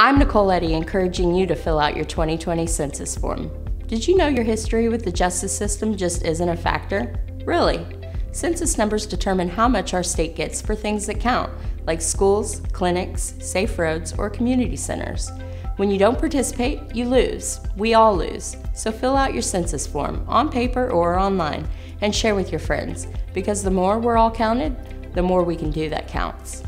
I'm Nicole Eddy, encouraging you to fill out your 2020 census form. Did you know your history with the justice system just isn't a factor? Really? Census numbers determine how much our state gets for things that count, like schools, clinics, safe roads, or community centers. When you don't participate, you lose. We all lose. So fill out your census form, on paper or online, and share with your friends, because the more we're all counted, the more we can do that counts.